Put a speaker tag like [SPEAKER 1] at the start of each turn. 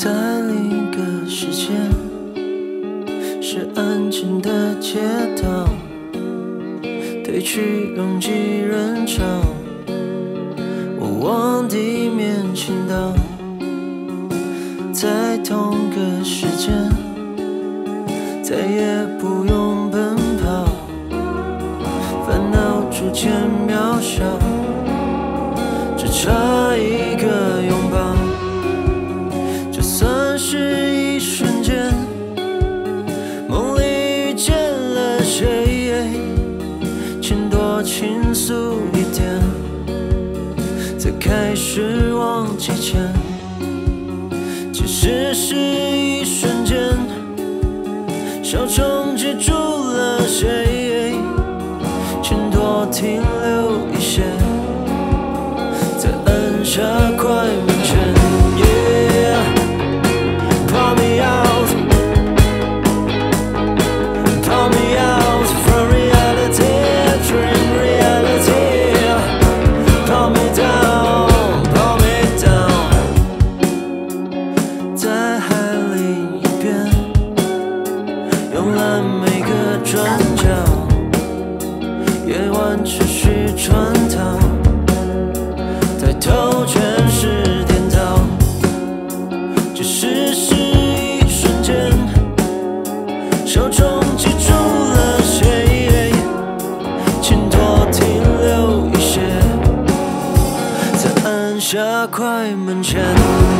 [SPEAKER 1] 在另一个世界，是安静的街道，褪去拥挤人潮，我往地面倾倒，在同个时间，再也不用奔跑，烦恼逐渐渺小，这场请多倾诉一点，在开始忘记前。其实是一瞬间，小虫记住了谁，请多停留一些，再按下转角，夜晚持续穿透，抬头全是颠倒。只是是一瞬间，手中记住了谁，请多停留一些，再按下快门键。